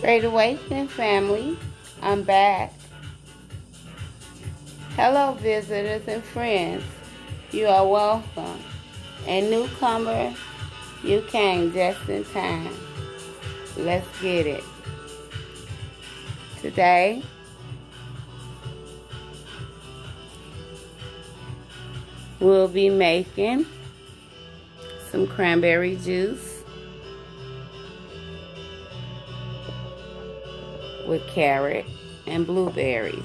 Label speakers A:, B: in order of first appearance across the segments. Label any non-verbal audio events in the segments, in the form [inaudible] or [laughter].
A: Great Awakening family, I'm back. Hello, visitors and friends. You are welcome. And newcomer, you came just in time. Let's get it. Today, we'll be making some cranberry juice with carrot and blueberries.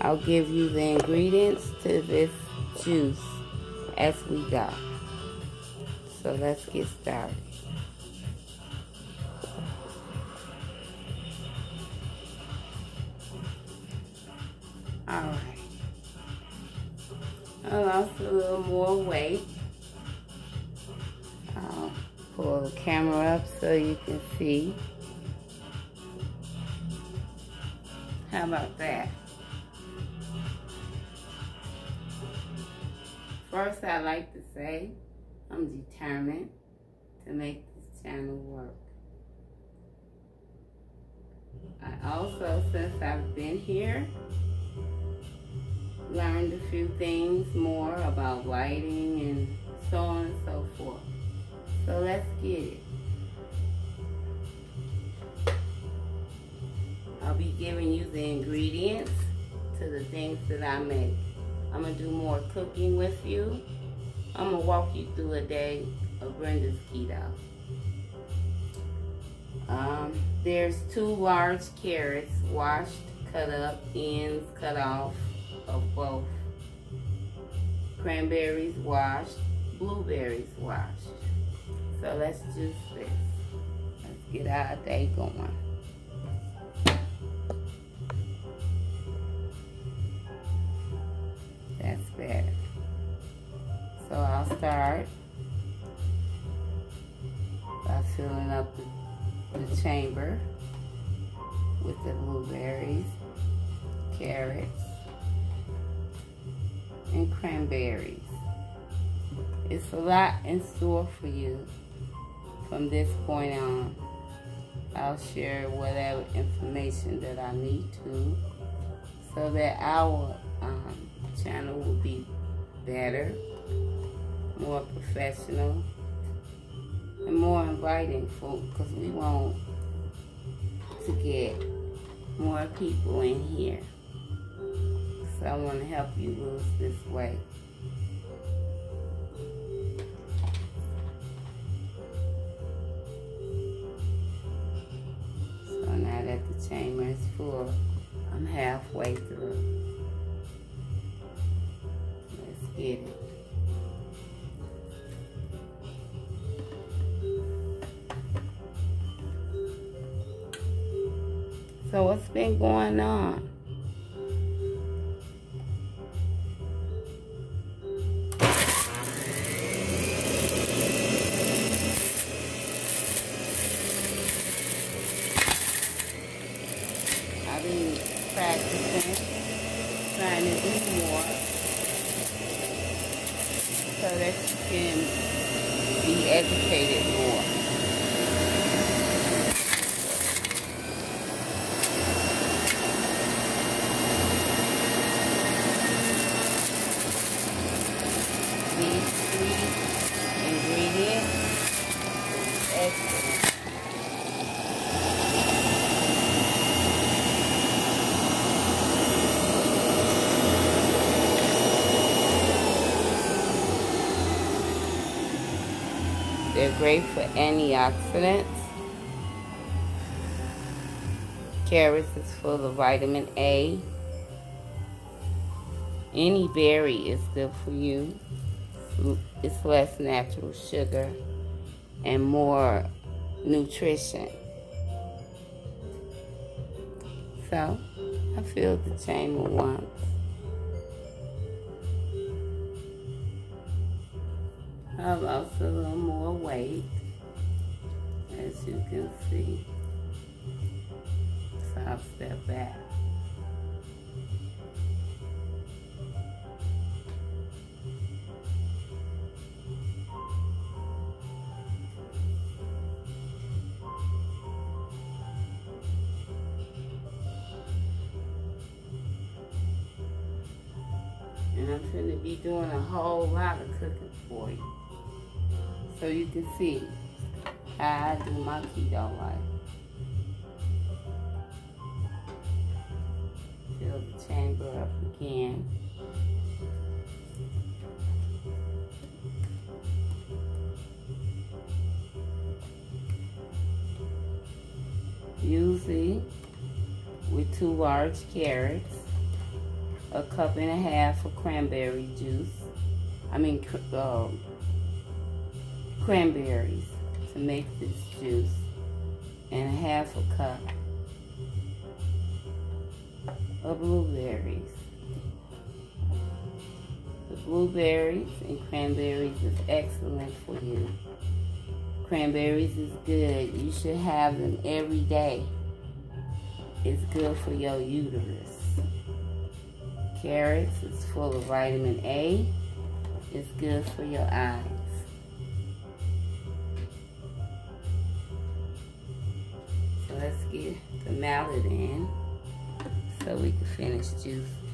A: I'll give you the ingredients to this juice as we go. So let's get started. Alright. I lost a little more weight. I'll pull the camera up so you can see. How about that? First, I'd like to say I'm determined to make this channel work. I also, since I've been here, learned a few things more about lighting and so on and so forth. So let's get it. I'll be giving you the ingredients to the things that I make. I'm gonna do more cooking with you. I'm gonna walk you through a day of Brenda's keto. Um, there's two large carrots, washed, cut up, ends cut off of both. Cranberries washed, blueberries washed. So let's juice this. Let's get our day going. That's better. So I'll start by filling up the, chamber with the blueberries, carrots, and cranberries. It's a lot in store for you from this point on. I'll share whatever information that I need to so that our um, channel will be better, more professional, and more inviting for because we want to get more people in here. So I want to help you lose this weight. So now that the chamber is full, I'm halfway through. It. So what's been going on? They're great for antioxidants. Carrots is full of vitamin A. Any berry is good for you. It's less natural sugar and more nutrition. So, I filled the chamber once. I lost a little more weight, as you can see. So I'll step back. And I'm going to be doing a whole lot of cooking for you. So you can see how I do my keto life. Fill the chamber up again. Usually with two large carrots, a cup and a half of cranberry juice. I mean, uh, cranberries to make this juice, and a half a cup of blueberries. The blueberries and cranberries is excellent for you. Cranberries is good. You should have them every day. It's good for your uterus. Carrots is full of vitamin A. It's good for your eyes. In so we can finish juice.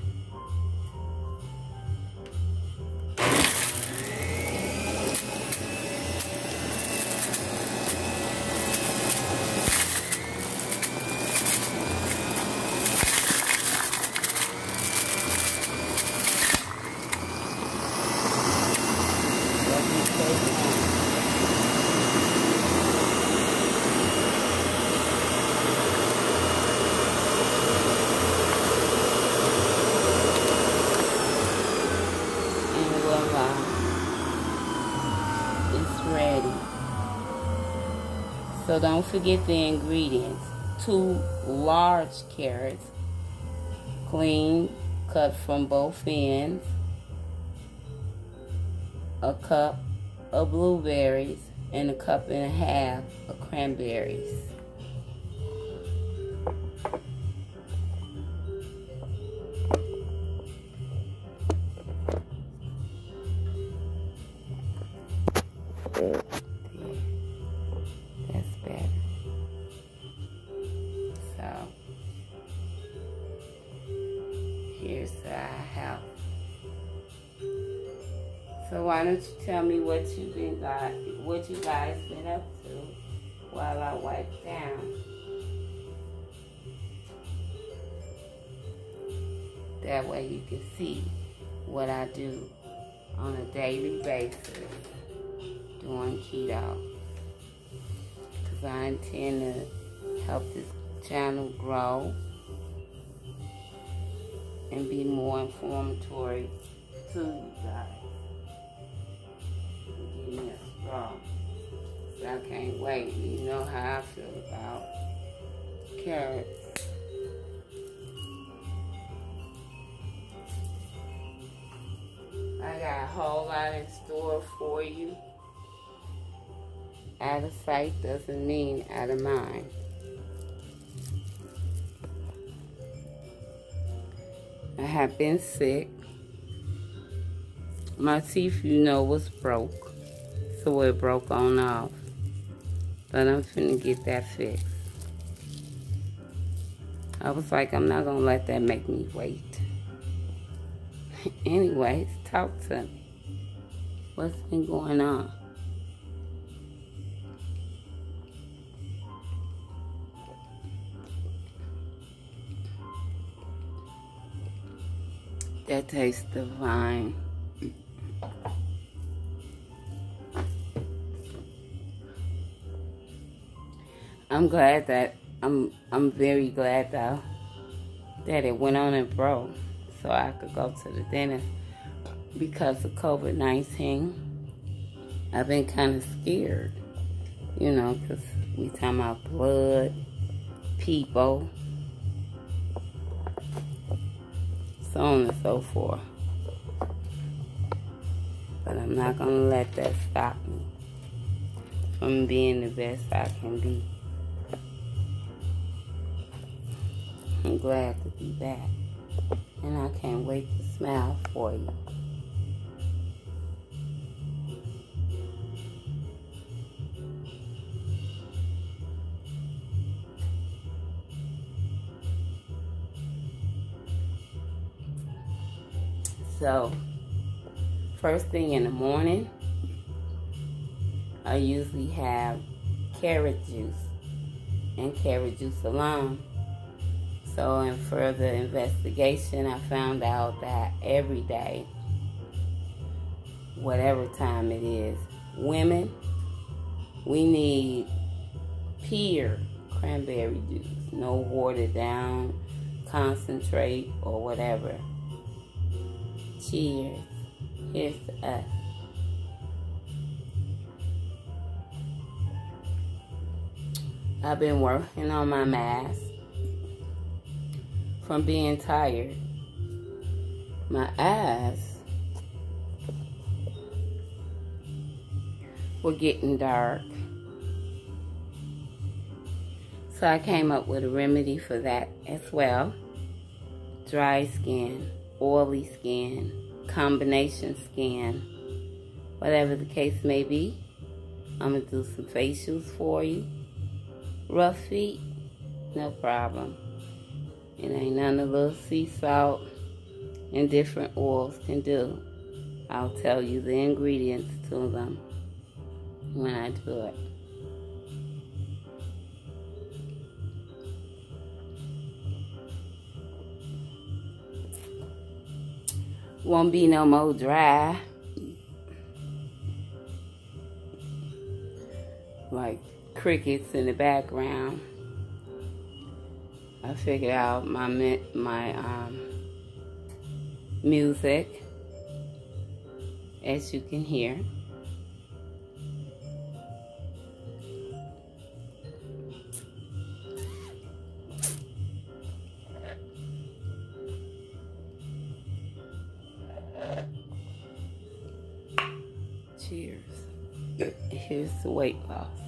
A: So don't forget the ingredients. Two large carrots, clean, cut from both ends. A cup of blueberries and a cup and a half of cranberries. So why don't you tell me what you've been got, what you guys been up to while I wipe down. That way you can see what I do on a daily basis doing keto. Because I intend to help this channel grow and be more informative to you guys So I can't wait. You know how I feel about carrots. I got a whole lot in store for you. Out of sight doesn't mean out of mind. I have been sick. My teeth, you know, was broke so it broke on off. But I'm finna get that fixed. I was like, I'm not gonna let that make me wait. [laughs] Anyways, talk to me. What's been going on? That tastes divine. I'm glad that I'm I'm very glad though that it went on and broke so I could go to the dentist because of COVID-19. I've been kind of scared, you know, because we talking about blood, people, so on and so forth. But I'm not going to let that stop me from being the best I can be. I'm glad to be back. And I can't wait to smile for you. So, first thing in the morning, I usually have carrot juice and carrot juice alone. So, in further investigation, I found out that every day, whatever time it is, women, we need pure cranberry juice, no watered down concentrate or whatever. Cheers. Here's to us. I've been working on my mask from being tired. My eyes were getting dark. So I came up with a remedy for that as well. Dry skin, oily skin, combination skin, whatever the case may be. I'm going to do some facials for you. Rough feet, no problem. It ain't none of little sea salt and different oils can do. I'll tell you the ingredients to them when I do it. Won't be no more dry. Like crickets in the background. I figured out my my um, music, as you can hear. Cheers. Here's the weight loss.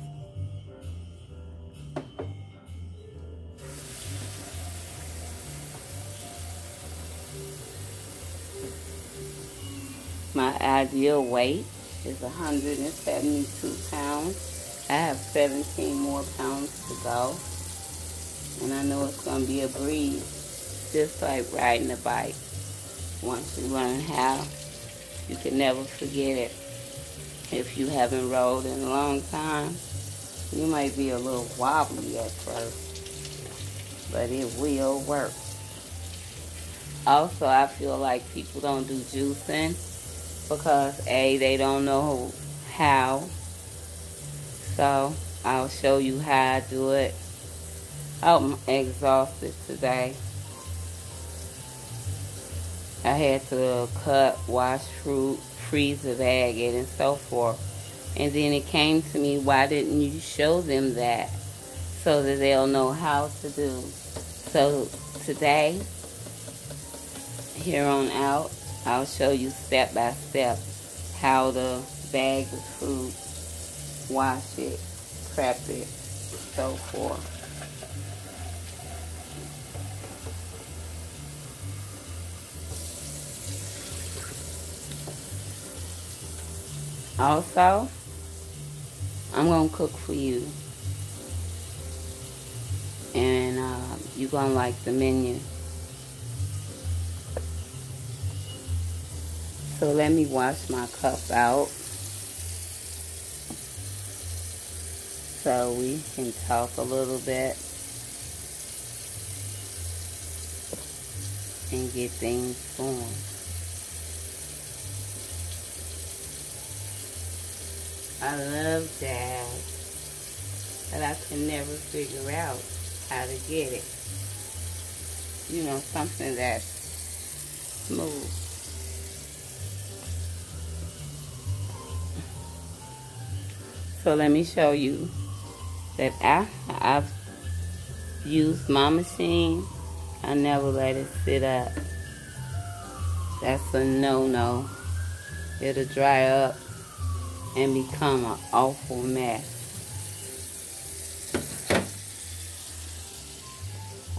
A: Ideal weight is 172 pounds. I have 17 more pounds to go. And I know it's going to be a breeze, just like riding a bike. Once you learn how, you can never forget it. If you haven't rode in a long time, you might be a little wobbly at first, but it will work. Also, I feel like people don't do juicing because A, they don't know how. So, I'll show you how I do it. Oh, I'm exhausted today. I had to cut, wash fruit, freeze the bag it, and so forth. And then it came to me, why didn't you show them that so that they'll know how to do? So today, here on out, I'll show you step by step how to bag the fruit, wash it, prep it, so forth. Also, I'm going to cook for you. And uh, you're going to like the menu. So let me wash my cup out. So we can talk a little bit. And get things going. I love that, but I can never figure out how to get it. You know, something that's smooth. So let me show you that I, I've used my machine. I never let it sit up. That's a no-no. It'll dry up and become an awful mess.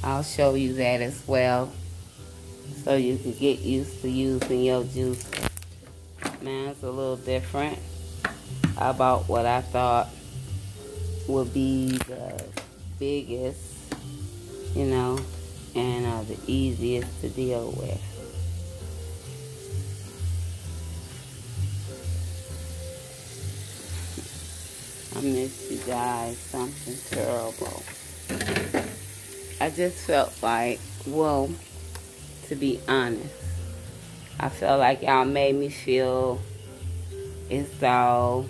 A: I'll show you that as well so you can get used to using your juicer. Mine's a little different about what I thought would be the biggest, you know, and uh, the easiest to deal with. I miss you guys, something terrible. I just felt like, well, to be honest, I felt like y'all made me feel it's so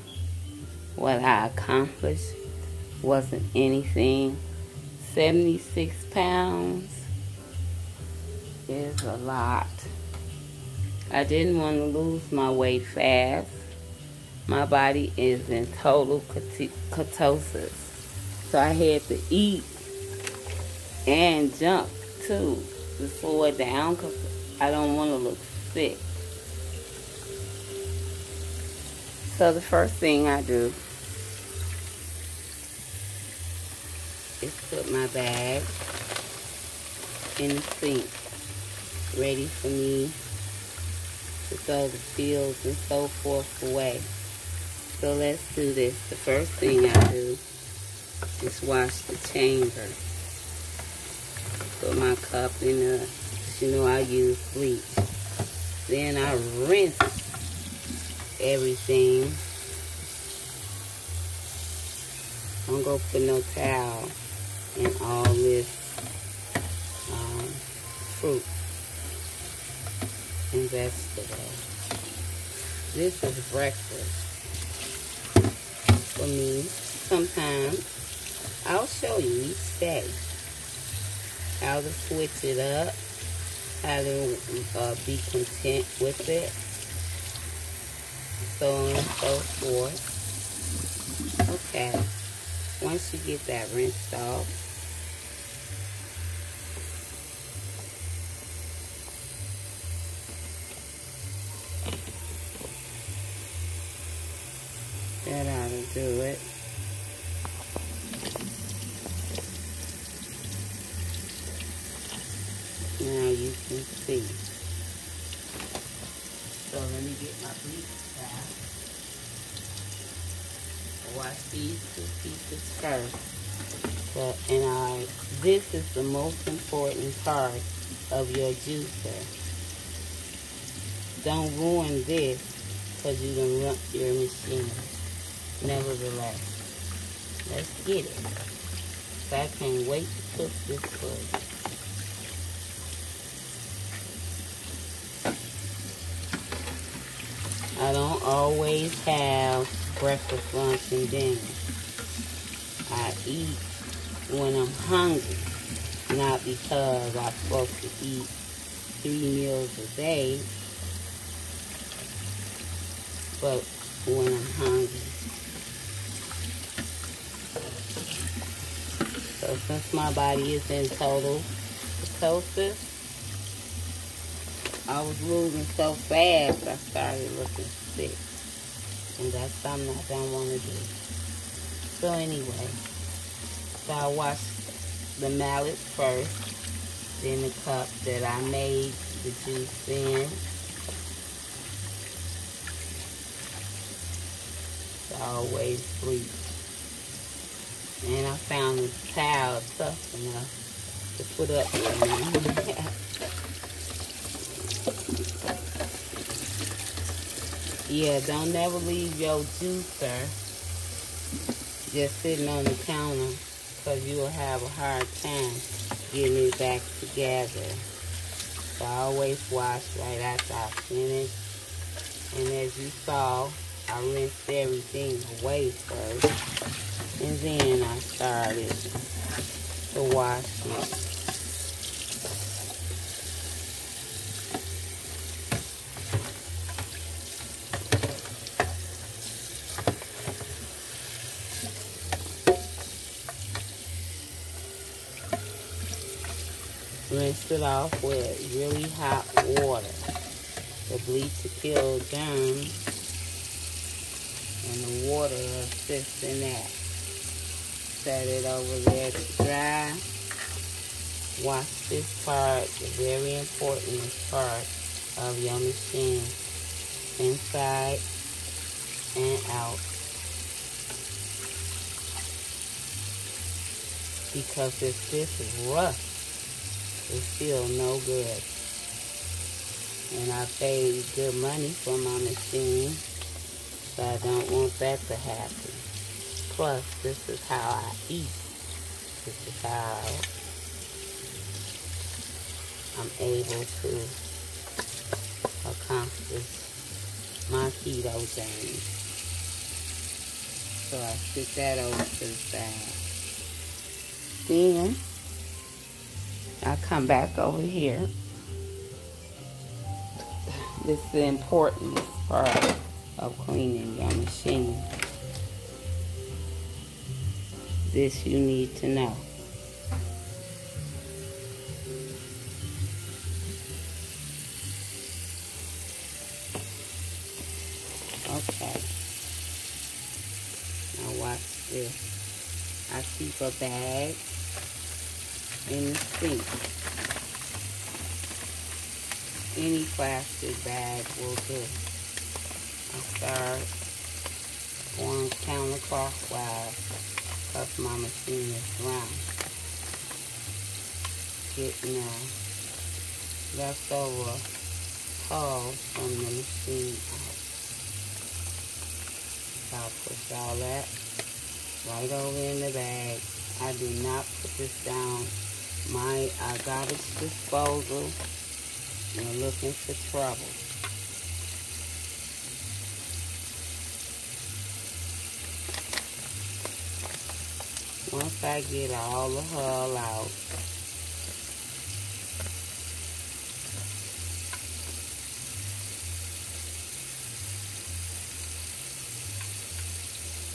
A: what I accomplished wasn't anything. 76 pounds is a lot. I didn't want to lose my weight fast. My body is in total ketosis. So I had to eat and jump too it down because I don't want to look sick. So the first thing I do is put my bag in the sink ready for me to throw the pills and so forth away. So let's do this. The first thing I do is wash the chamber. Put my cup in the, you know I use bleach. Then I rinse everything. I'm gonna put no towel in all this um, fruit and vegetables. This is breakfast for me. Sometimes I'll show you each day to switch it up, to uh, be content with it, so on and so forth. Okay, once you get that rinsed off, you can see. So let me get my bleach back. Wash these two pieces first. So, and I, this is the most important part of your juicer. Don't ruin this because you done run your machine. Nevertheless, let's get it. So I can't wait to cook this food. I don't always have breakfast, lunch, and dinner. I eat when I'm hungry, not because I'm supposed to eat three meals a day, but when I'm hungry. So since my body is in total ketosis, I was losing so fast, I started looking sick. And that's something I don't want to do. So anyway, so I washed the mallet first, then the cup that I made the juice in. Always sweet. And I found the towel tough enough to put up there. [laughs] Yeah, don't never leave your juicer just sitting on the counter because you will have a hard time getting it back together. So I always wash right after I finish. And as you saw, I rinsed everything away first. And then I started to wash it. Rinse it off with really hot water. The bleach to kill germs and the water assists in that. Set it over there to dry. Wash this part, the very important part of your machine, inside and out. Because if this is rough, it's still no good. And I paid good money for my machine, so I don't want that to happen. Plus, this is how I eat. This is how I'm able to accomplish my keto journey. So I stick that over to the side. Then I come back over here. This is the important part of cleaning your machine. This you need to know. Okay. Now watch this. I keep a bag sink. Any plastic bag will do. I start going counterclockwise because my machine is round. Getting a leftover hull from the machine out. So I push all that right over in the bag. I do not put this down my uh, garbage disposal. We're looking for trouble. Once I get all the hull out,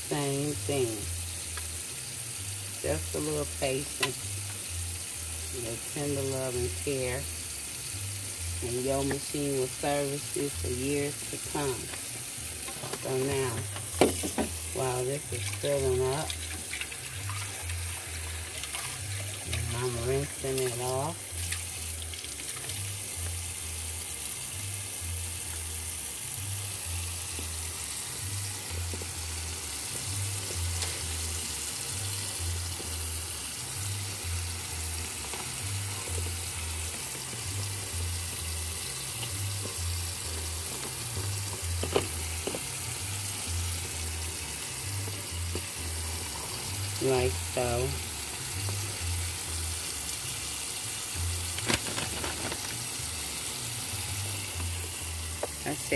A: same thing. Just a little patience your tender love and care. And your machine will service you for years to come. So now, while this is filling up, I'm rinsing it off.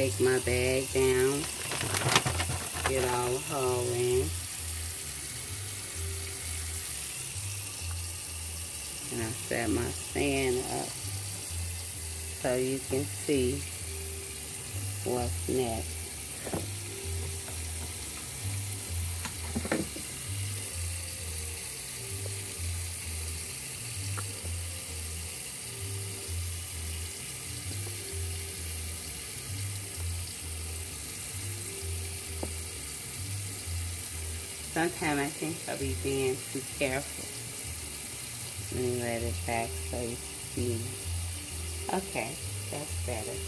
A: Take my bag down, get all the hull in. And I set my stand up so you can see what's next. Sometimes I think I'll be being too careful. Let me let it back so you see. Okay, that's better.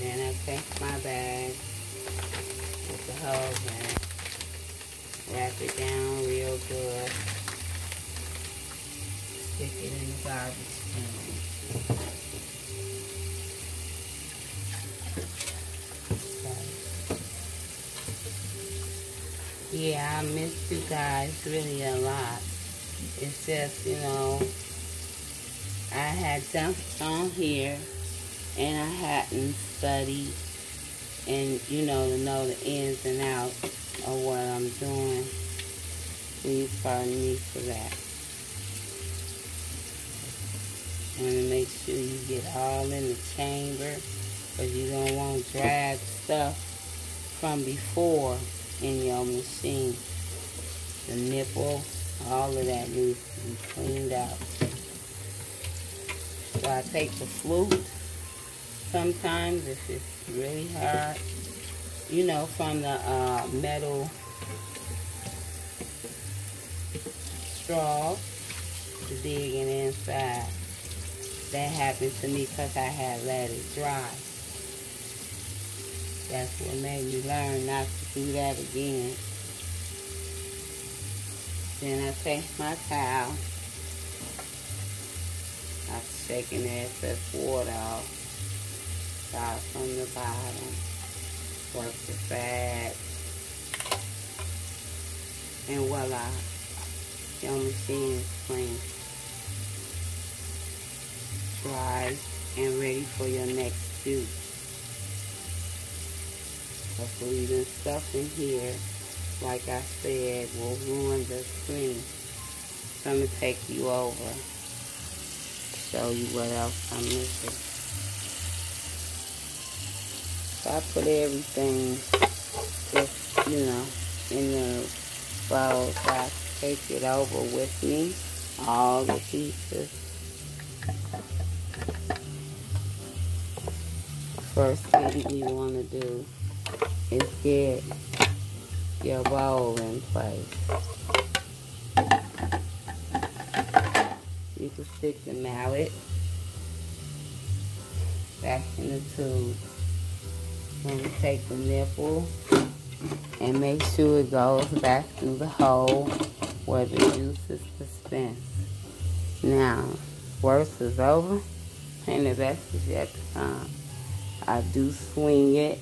A: Then I take my bag with the hose in. Wrap it down real good. Stick it in the garbage yeah, I miss you guys really a lot. It's just, you know, I had jumped on here and I hadn't studied and, you know, to know the ins and outs of what I'm doing. Please pardon me for that. want to make sure you get all in the chamber because you don't want to drag stuff from before in your machine. The nipple, all of that needs to be cleaned out. So I take the flute sometimes if it's really hard, you know, from the uh, metal straw to digging inside. That happened to me because I had let it dry. That's what made me learn not to do that again. Then I take my towel. I'm shaking the excess water off. Start from the bottom. Work the fat. And voila, your machine is clean, dry, and ready for your next shoot. Because leaving stuff in here, like I said, will ruin the screen. So I'm going to take you over, show you what else I'm missing. So I put everything just, you know, in the bowl. So I take it over with me, all the pieces. First thing you want to do is get your bowl in place. You can stick the mallet back in the tube. and take the nipple and make sure it goes back through the hole where the juice is dispensed. Now, worst is over and the best is yet to come. I do swing it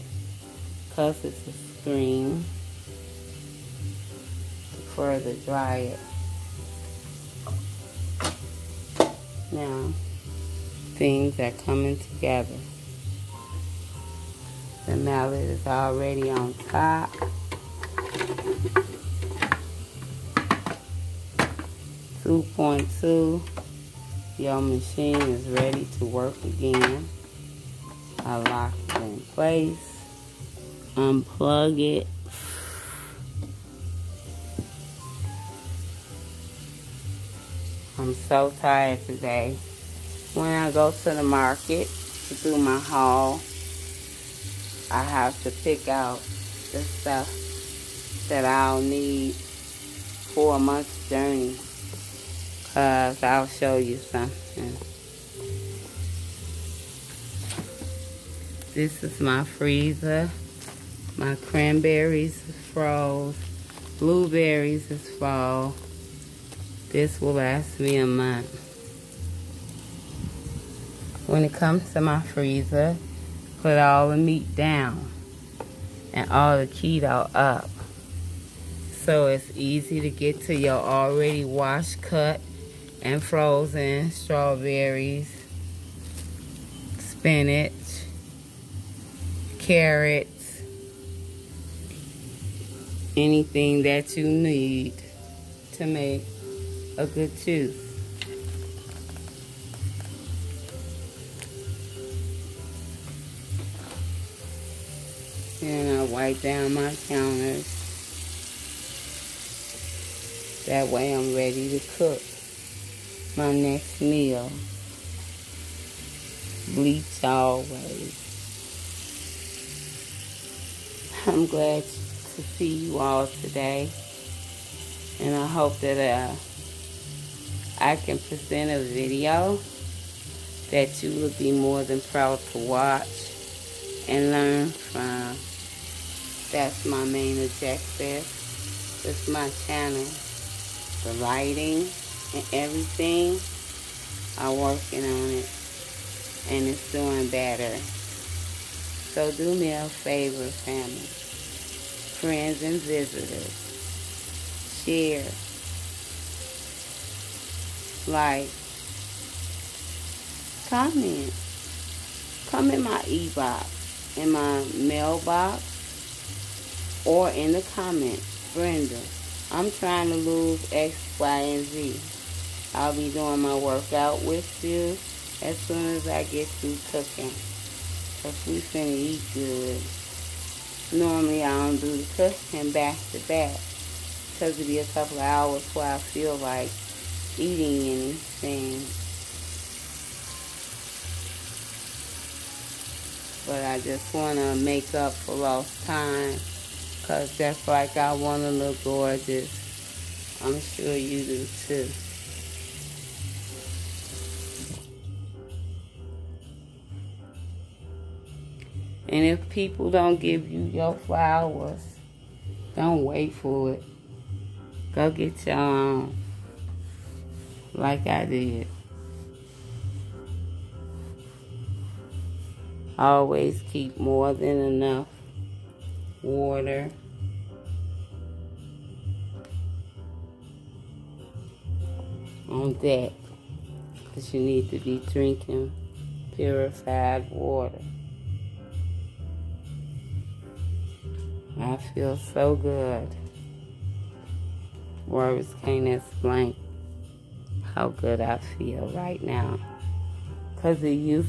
A: because it's a screen to further dry it. Now, things are coming together. The mallet is already on top. Two point two. Your machine is ready to work again. I locked it in place. Um, Unplug it. I'm so tired today. When I go to the market to do my haul, I have to pick out the stuff that I'll need for a month's journey. Cause I'll show you something. This is my freezer. My cranberries froze. Blueberries is fall. This will last me a month. When it comes to my freezer, put all the meat down and all the keto up. So it's easy to get to your already washed, cut, and frozen strawberries, spinach, carrots, anything that you need to make a good tooth. And I wipe down my counters. That way I'm ready to cook my next meal. Bleach always. I'm glad to see you all today. And I hope that uh, I can present a video that you will be more than proud to watch and learn from. That's my main objective with my channel. The lighting and everything, I'm working on it and it's doing better. So do me a favor, family, friends and visitors. Share, like, comment. Come in my e-box, in my mailbox, or in the comments. Brenda, I'm trying to lose X, Y, and Z. I'll be doing my workout with you as soon as I get through cooking. Cause we finna eat good. Normally I don't do the cooking back to back. Cause it'd be a couple of hours before I feel like eating anything. But I just want to make up for lost time. Because that's like I want to look gorgeous, I'm sure you do too. And if people don't give you your flowers, don't wait for it. Go get your own. Like I did. Always keep more than enough water. on deck. Because you need to be drinking purified water. I feel so good. Words can't explain how good I feel right now. Because it used